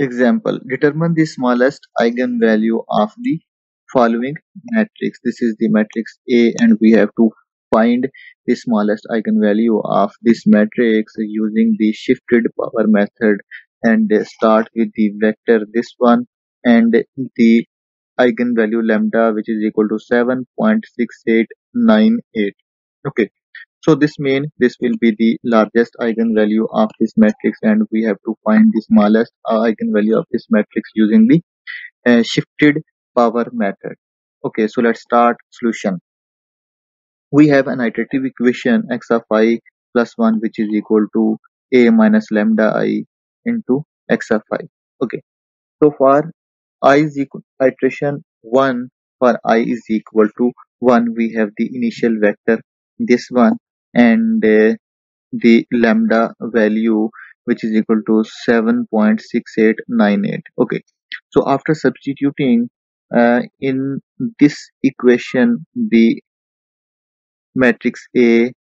Example, determine the smallest eigenvalue of the following matrix. This is the matrix A and we have to find the smallest eigenvalue of this matrix using the shifted power method and start with the vector this one and the eigenvalue lambda which is equal to 7.6898 okay so this means this will be the largest eigenvalue of this matrix and we have to find the smallest uh, eigenvalue of this matrix using the uh, shifted power method. Okay, so let's start solution. We have an iterative equation x of i plus 1 which is equal to a minus lambda i into x of i. Okay, so for i is equal iteration 1 for i is equal to 1 we have the initial vector this one and uh, the lambda value which is equal to 7.6898 okay. So after substituting uh, in this equation the matrix a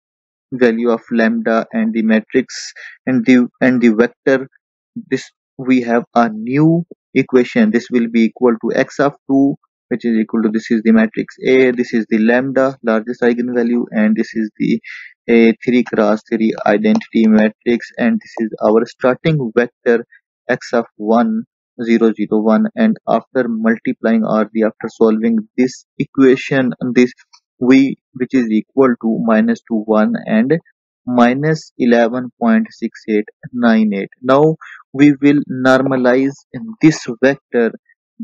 value of lambda and the matrix and the and the vector this we have a new equation. This will be equal to x of 2 which is equal to this is the matrix A, this is the lambda largest eigenvalue and this is the a 3 cross 3 identity matrix and this is our starting vector x of 1 0 0 1 and after multiplying or the after solving this equation this we which is equal to minus 2 1 and minus 11.6898 now we will normalize this vector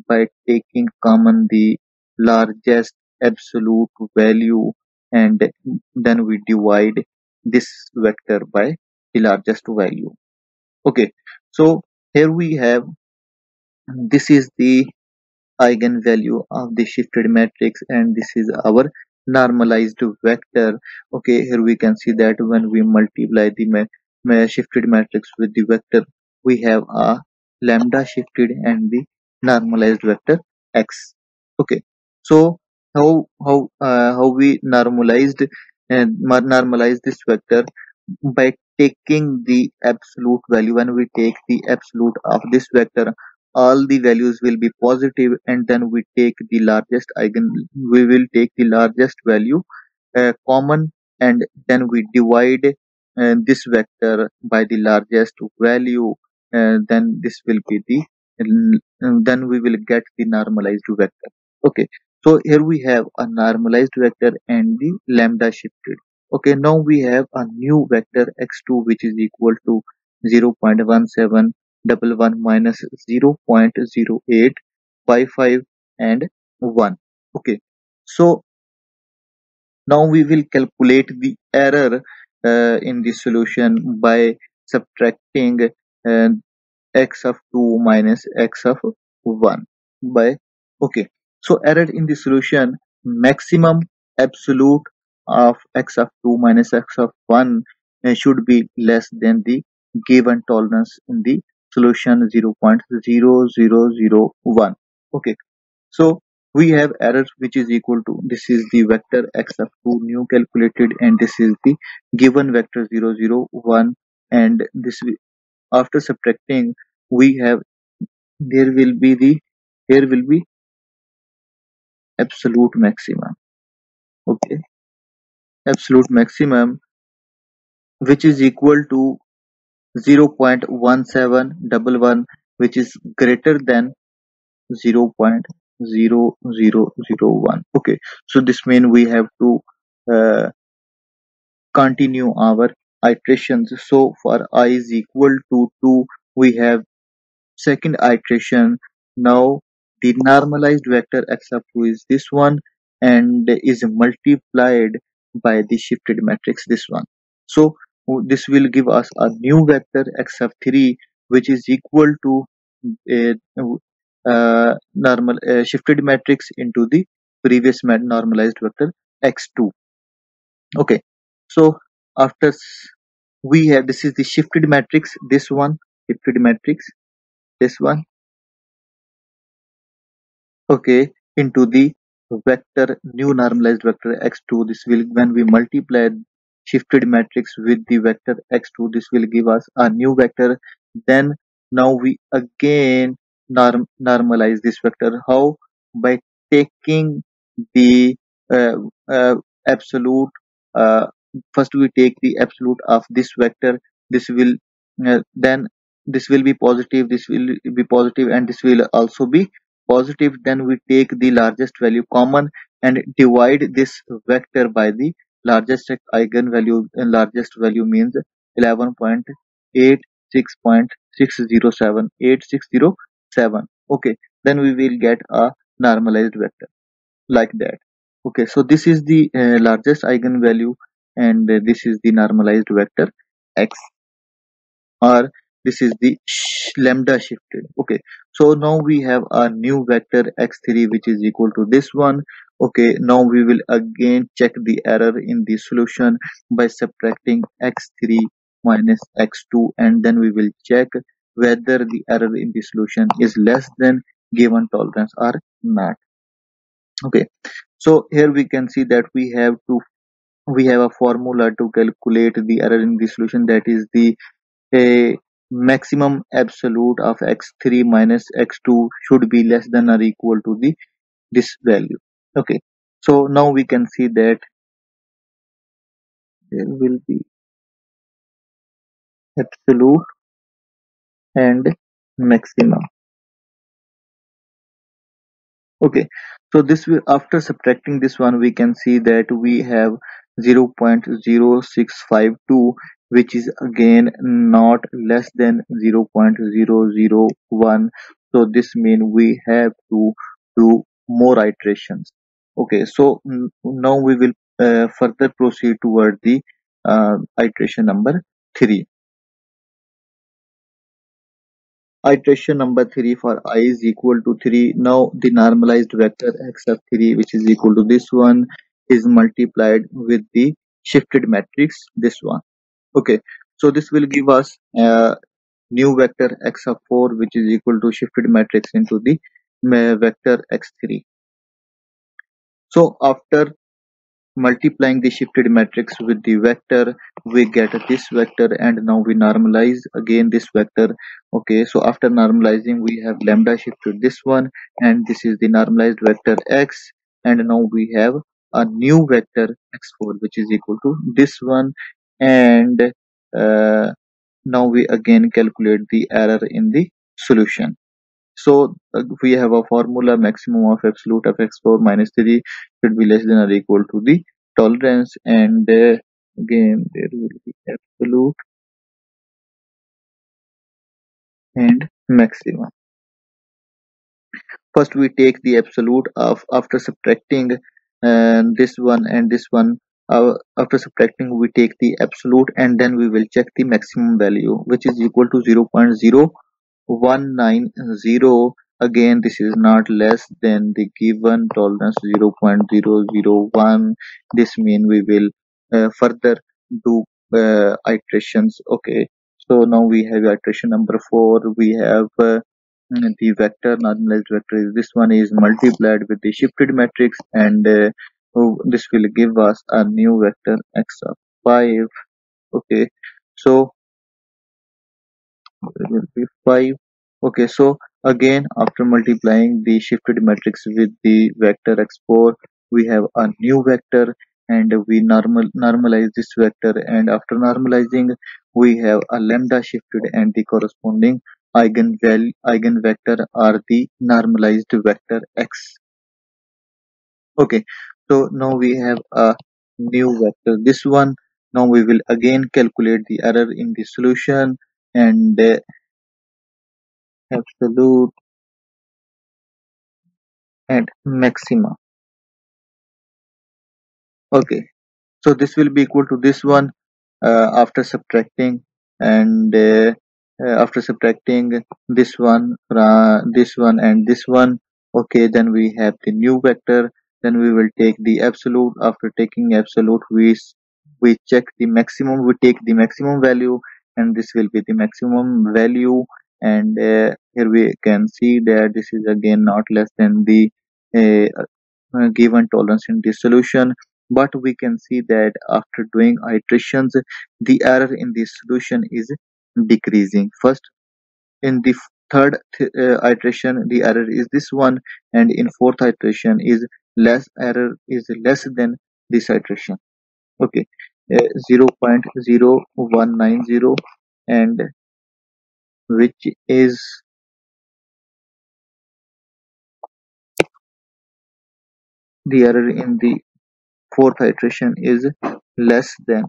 by taking common the largest absolute value and then we divide this vector by the largest value. Okay so here we have this is the eigenvalue of the shifted matrix and this is our normalized vector. Okay here we can see that when we multiply the ma ma shifted matrix with the vector we have a lambda shifted and the normalized vector x. Okay so how how uh, how we normalized and normalize this vector by taking the absolute value. When we take the absolute of this vector all the values will be positive and then we take the largest eigen we will take the largest value uh, common and then we divide uh, this vector by the largest value uh, then this will be the then we will get the normalized vector. Okay so here we have a normalized vector and the lambda shifted. Okay now we have a new vector x2 which is equal to 0 0.1711 minus 0 0.0855 and 1 okay so now we will calculate the error uh, in the solution by subtracting uh, x of 2 minus x of 1 by okay so error in the solution maximum absolute of x of 2 minus x of 1 uh, should be less than the given tolerance in the solution 0.0001 okay. So we have error which is equal to this is the vector x of 2 new calculated and this is the given vector 0 0 1 and this after subtracting we have there will be the here will be absolute maximum okay? Absolute maximum which is equal to 0.1711 which is greater than 0.0001 okay? So this means we have to uh, continue our iterations. So for i is equal to 2 we have second iteration. Now the normalized vector x of 2 is this one and is multiplied by the shifted matrix this one. So this will give us a new vector x of 3 which is equal to a, uh, normal uh, shifted matrix into the previous normalized vector x2 okay. So after we have this is the shifted matrix this one shifted matrix this one okay into the vector new normalized vector x2 this will when we multiply shifted matrix with the vector x2 this will give us a new vector. Then now we again norm- normalize this vector. How? By taking the uh, uh, absolute uh, first we take the absolute of this vector. This will uh, then this will be positive this will be positive and this will also be positive then we take the largest value common and divide this vector by the largest eigenvalue. And largest value means 11.86.607 okay then we will get a normalized vector like that. Okay so this is the uh, largest eigenvalue and uh, this is the normalized vector x or this is the sh- lambda shifted. Okay so now we have a new vector x3 which is equal to this one. Okay now we will again check the error in the solution by subtracting x3 minus x2 and then we will check whether the error in the solution is less than given tolerance or not. Okay so here we can see that we have to we have a formula to calculate the error in the solution that is the a maximum absolute of x3 minus x2 should be less than or equal to the this value. Okay. So now we can see that there will be absolute and maximum. Okay. So this will after subtracting this one we can see that we have 0.0652 which is again not less than 0.001 so this means we have to do more iterations. Okay so now we will uh, further proceed toward the uh, iteration number 3 iteration number 3 for i is equal to 3 now the normalized vector x of 3 which is equal to this one is multiplied with the shifted matrix this one okay. So this will give us a new vector x of 4 which is equal to shifted matrix into the vector x3 so after multiplying the shifted matrix with the vector we get this vector and now we normalize again this vector. Okay. So after normalizing we have lambda shifted this one and this is the normalized vector x and now we have a new vector x4 which is equal to this one and uh, now we again calculate the error in the solution so uh, we have a formula maximum of absolute of x4 minus 3 should be less than or equal to the tolerance and uh, again there will be absolute and maximum. First we take the absolute of after subtracting uh, this one and this one after subtracting we take the absolute and then we will check the maximum value which is equal to 0 0.0190 again this is not less than the given tolerance 0.001 this mean we will uh, further do uh, iterations. Okay. So now we have iteration number four. We have uh, the vector normalized vector. Is this one is multiplied with the shifted matrix and uh, this will give us a new vector x of 5 okay so it will be 5 okay so again after multiplying the shifted matrix with the vector x4 we have a new vector and we normal normalize this vector and after normalizing we have a lambda shifted and the corresponding eigen value eigenvector are the normalized vector x. Okay so now we have a new vector. This one now we will again calculate the error in the solution and uh, absolute and maxima. Okay. So this will be equal to this one uh, after subtracting and uh, uh, after subtracting this one this one and this one. Okay then we have the new vector then we will take the absolute. After taking absolute we we check the maximum we take the maximum value and this will be the maximum value. And uh, here we can see that this is again not less than the uh, uh, given tolerance in the solution. But we can see that after doing iterations the error in the solution is decreasing. First in the third th uh, iteration the error is this one. And in fourth iteration is less error is less than this iteration. Okay uh, 0.0190 and which is the error in the fourth iteration is less than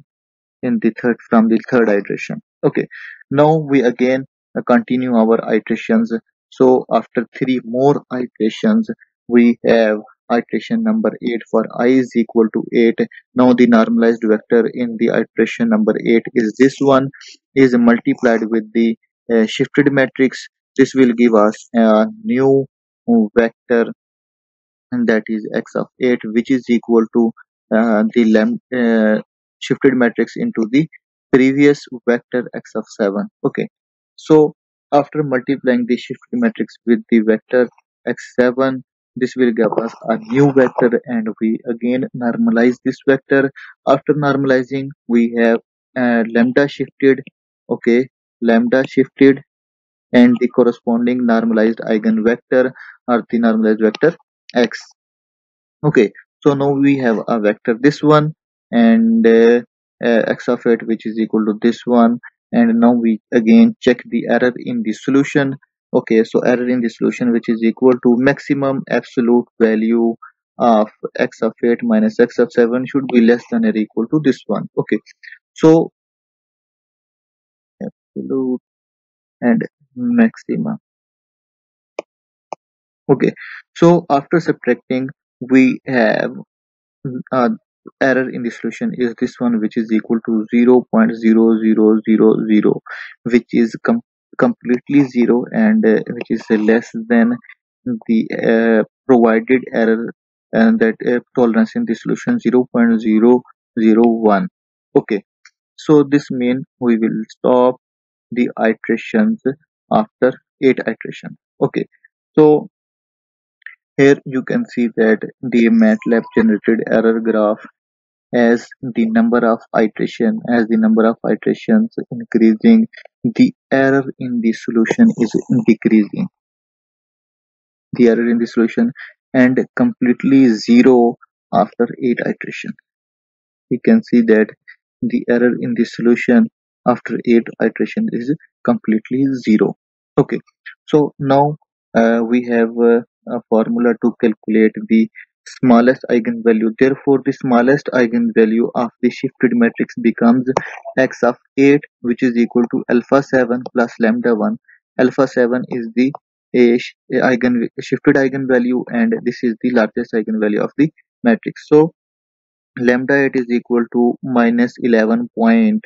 in the third from the third iteration. Okay now we again continue our iterations. So after three more iterations we have iteration number 8 for i is equal to 8 now the normalized vector in the iteration number 8 is this one is multiplied with the uh, shifted matrix. This will give us a new vector and that is x of 8 which is equal to uh, the uh, shifted matrix into the previous vector x of 7 okay. So after multiplying the shifted matrix with the vector x7 this will give us a new vector and we again normalize this vector. After normalizing we have uh, lambda shifted okay lambda shifted and the corresponding normalized eigenvector or the normalized vector x. Okay so now we have a vector this one and uh, uh, x of it which is equal to this one. And now we again check the error in the solution okay so error in the solution which is equal to maximum absolute value of x of 8 minus x of 7 should be less than or equal to this one. Okay so absolute and maximum okay so after subtracting we have uh, error in the solution is this one which is equal to 0 0.0000 which is com completely zero and uh, which is less than the uh, provided error and that uh, tolerance in the solution 0 0.001 okay. So this means we will stop the iterations after 8 iterations. Okay. So here you can see that the MATLAB generated error graph as the number of iteration as the number of iterations increasing the error in the solution is decreasing. The error in the solution and completely zero after 8 iteration. You can see that the error in the solution after 8 iteration is completely zero. Okay so now uh, we have uh, a formula to calculate the smallest eigenvalue. Therefore, the smallest eigenvalue of the shifted matrix becomes x of 8 which is equal to alpha 7 plus lambda 1. Alpha 7 is the a eigen shifted eigenvalue and this is the largest eigenvalue of the matrix. So, lambda 8 is equal to minus 11 point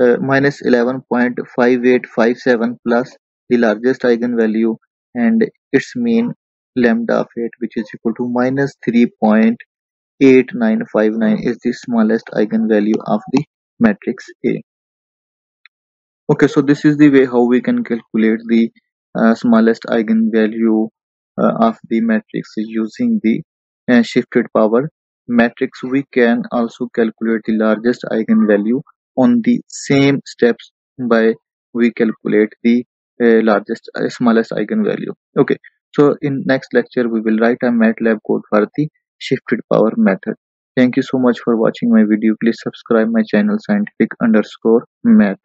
uh, minus 11.5857 plus the largest eigenvalue and its mean lambda of it which is equal to minus 3.8959 is the smallest eigenvalue of the matrix A. Okay, so this is the way how we can calculate the uh, smallest eigenvalue uh, of the matrix using the uh, shifted power matrix. We can also calculate the largest eigenvalue on the same steps by we calculate the largest smallest eigenvalue. Okay. So in next lecture we will write a matlab code for the shifted power method. Thank you so much for watching my video. Please subscribe my channel scientific underscore math